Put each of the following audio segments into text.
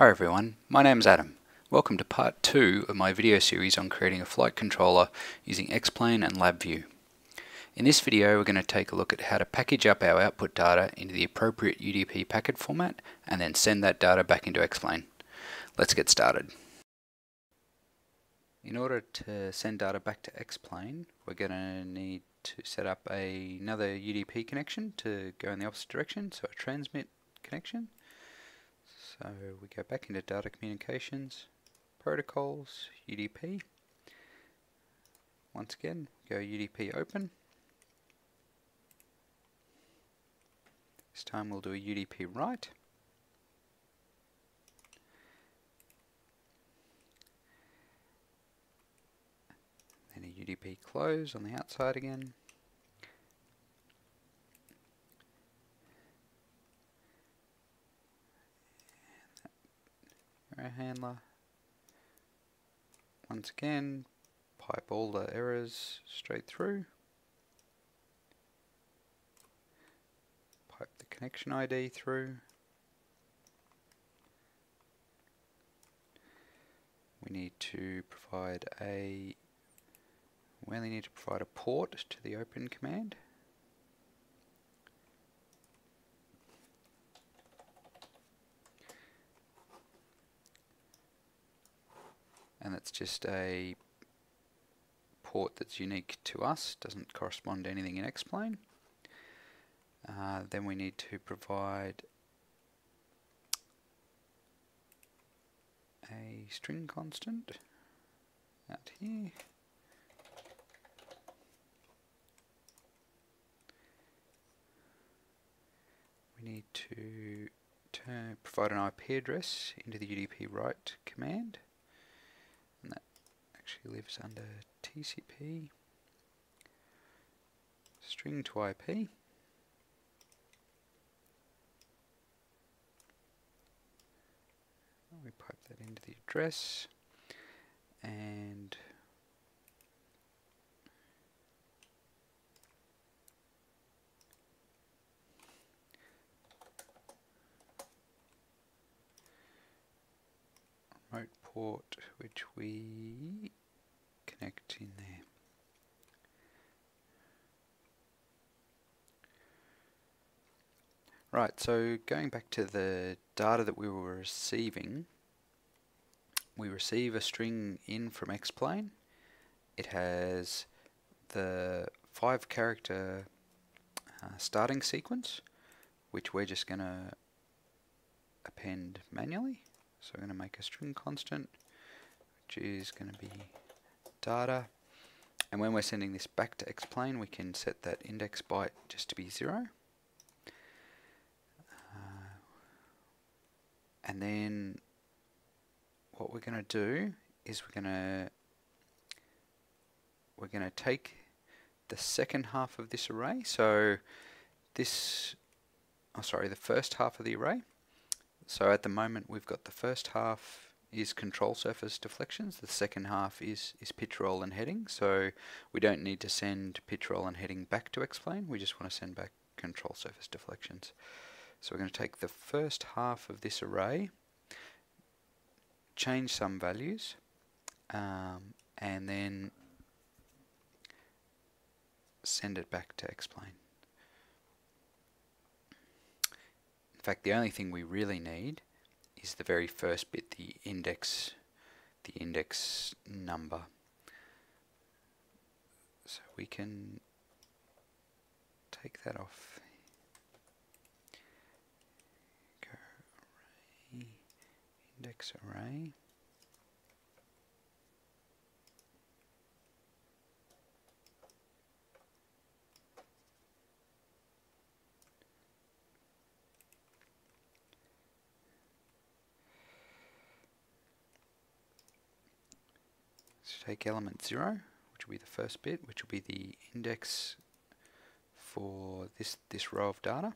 Hi everyone, my name is Adam. Welcome to part 2 of my video series on creating a flight controller using X-Plane and LabVIEW. In this video we're going to take a look at how to package up our output data into the appropriate UDP packet format and then send that data back into X-Plane. Let's get started. In order to send data back to X-Plane we're going to need to set up a, another UDP connection to go in the opposite direction, so a transmit connection. So we go back into data communications, protocols, UDP. Once again, go UDP open. This time we'll do a UDP write. Then a UDP close on the outside again. Error handler. Once again, pipe all the errors straight through. Pipe the connection ID through. We need to provide a, we only need to provide a port to the open command. And it's just a port that's unique to us, doesn't correspond to anything in X-Plane. Uh, then we need to provide a string constant out here. We need to provide an IP address into the UDP write command lives under TCP string to IP. We pipe that into the address and remote port which we connect in there. Right, so going back to the data that we were receiving, we receive a string in from X-Plane. It has the five character uh, starting sequence, which we're just going to append manually. So we're going to make a string constant, which is going to be data. And when we're sending this back to X-Plane, we can set that index byte just to be zero. Uh, and then what we're going to do is we're going to we're going to take the second half of this array. So this, oh sorry, the first half of the array. So at the moment we've got the first half is control surface deflections. The second half is, is pitch roll and heading. So we don't need to send pitch roll and heading back to X-Plane. We just want to send back control surface deflections. So we're going to take the first half of this array, change some values, um, and then send it back to X-Plane. In fact, the only thing we really need is the very first bit, the index, the index number. So we can take that off. Go array, index array. Take element 0, which will be the first bit, which will be the index for this, this row of data.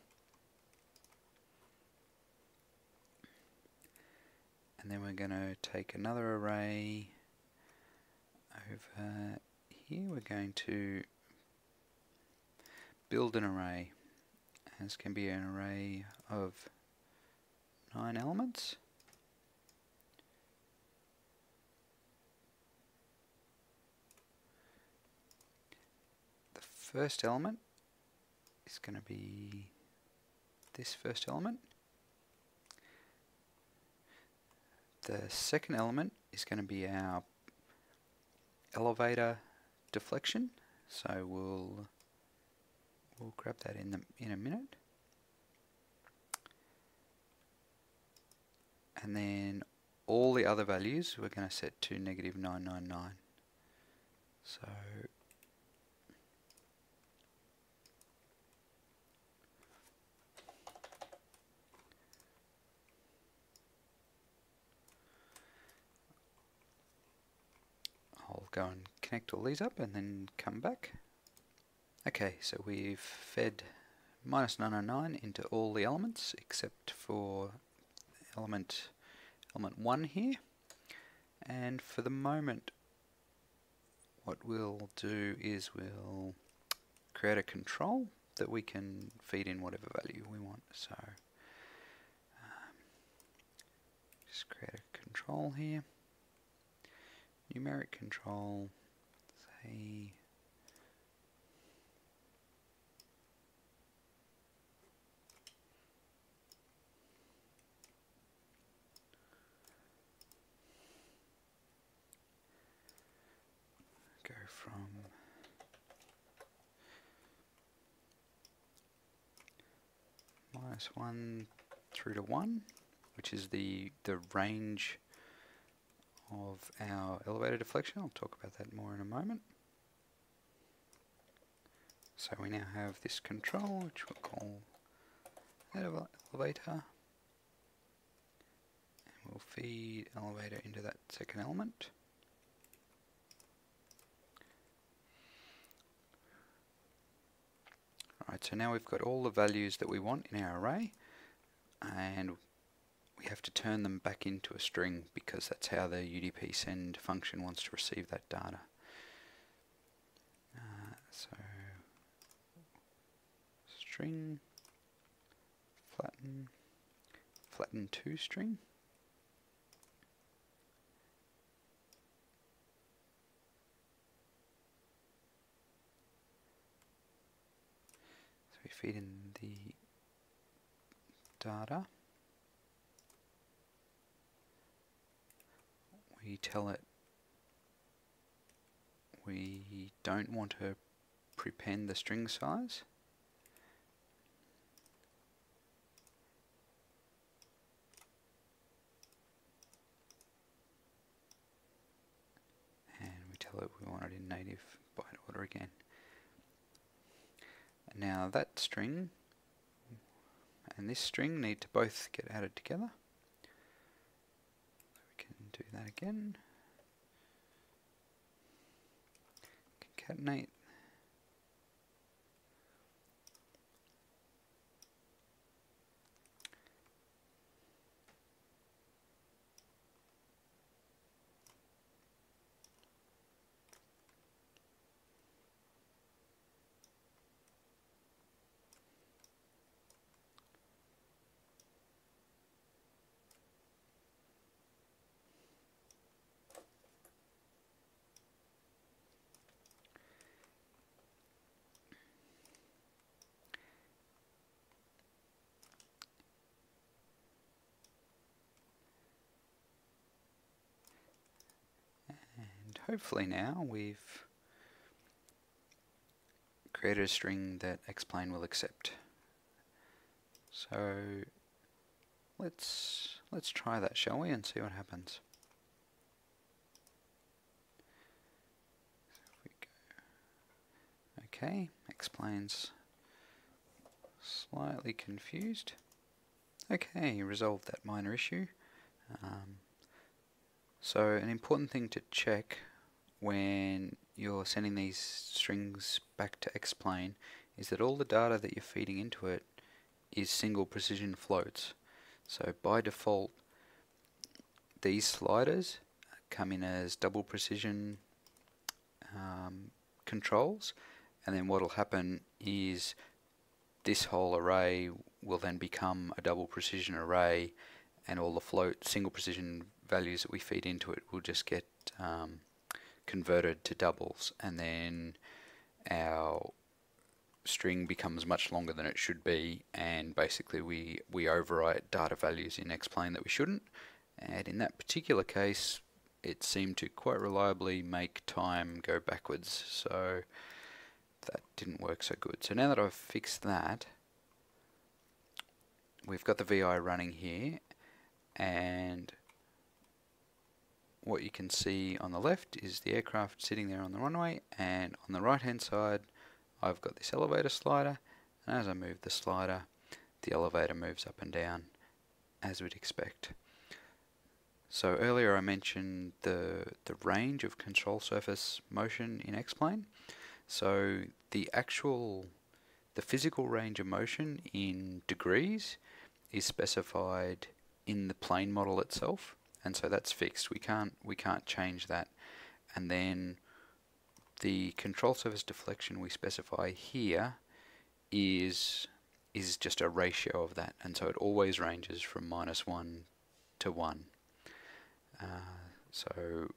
And then we're going to take another array over here. We're going to build an array. This can be an array of nine elements. First element is going to be this first element. The second element is going to be our elevator deflection. So we'll we'll grab that in the in a minute. And then all the other values we're going to set to negative 999. So I'll go and connect all these up and then come back. Okay, so we've fed minus 909 into all the elements except for element element 1 here. And for the moment, what we'll do is we'll create a control that we can feed in whatever value we want. So um, just create a control here numeric control, say go from minus 1 through to 1 which is the the range of our elevator deflection. I'll talk about that more in a moment. So we now have this control, which we'll call elevator. And we'll feed elevator into that second element. Alright, so now we've got all the values that we want in our array and we have to turn them back into a string because that's how the UDP send function wants to receive that data. Uh, so string flatten flatten to string. So we feed in the data. We tell it we don't want to prepend the string size. And we tell it we want it in native byte order again. Now that string and this string need to both get added together do that again. Concatenate hopefully now we've created a string that X-Plane will accept. So let's let's try that shall we and see what happens. Okay, X-Plane's slightly confused. Okay, resolved that minor issue. Um, so an important thing to check when you're sending these strings back to X-Plane is that all the data that you're feeding into it is single precision floats. So by default these sliders come in as double precision um, controls and then what will happen is this whole array will then become a double precision array and all the float single precision values that we feed into it will just get um, converted to doubles and then our string becomes much longer than it should be and basically we, we overwrite data values in Xplane that we shouldn't and in that particular case it seemed to quite reliably make time go backwards so that didn't work so good. So now that I've fixed that we've got the VI running here and what you can see on the left is the aircraft sitting there on the runway and on the right hand side I've got this elevator slider and as I move the slider the elevator moves up and down as we'd expect. So earlier I mentioned the, the range of control surface motion in X-plane. So the actual, the physical range of motion in degrees is specified in the plane model itself and so that's fixed. We can't we can't change that. And then the control surface deflection we specify here is is just a ratio of that. And so it always ranges from minus 1 to 1 uh, so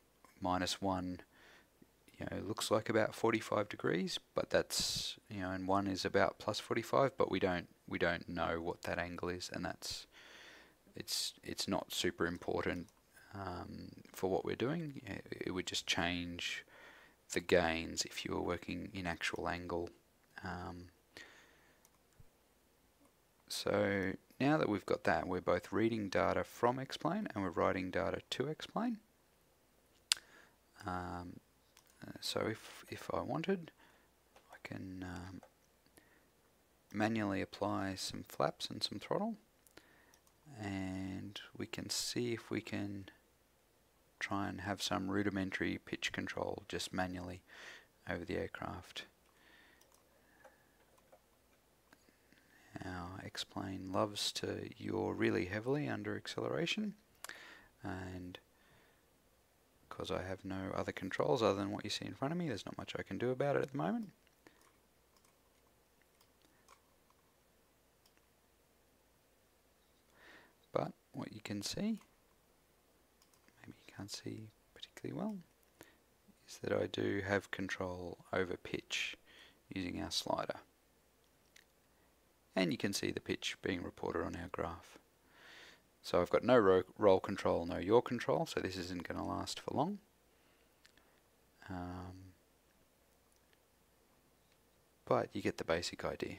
minus 1 you know looks like about 45 degrees but that's you know and 1 is about plus 45 but we don't we don't know what that angle is. And that's it's it's not super important um, for what we're doing. It would just change the gains if you were working in actual angle. Um, so now that we've got that, we're both reading data from X-Plane and we're writing data to X-Plane. Um, so if, if I wanted, I can um, manually apply some flaps and some throttle and we can see if we can try and have some rudimentary pitch control just manually over the aircraft. Now X-plane loves to yaw really heavily under acceleration and because I have no other controls other than what you see in front of me there's not much I can do about it at the moment. But what you can see maybe you can't see particularly well is that I do have control over pitch using our slider. And you can see the pitch being reported on our graph. So I've got no ro roll control, no yaw control, so this isn't going to last for long. Um, but you get the basic idea.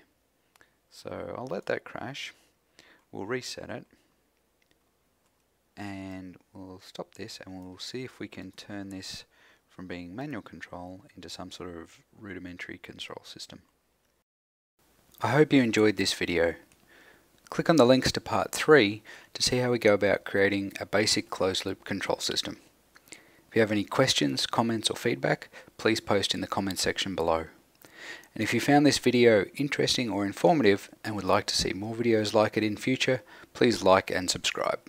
So I'll let that crash. We'll reset it and we'll stop this and we'll see if we can turn this from being manual control into some sort of rudimentary control system. I hope you enjoyed this video. Click on the links to part 3 to see how we go about creating a basic closed loop control system. If you have any questions, comments or feedback, please post in the comments section below. And if you found this video interesting or informative and would like to see more videos like it in future, please like and subscribe.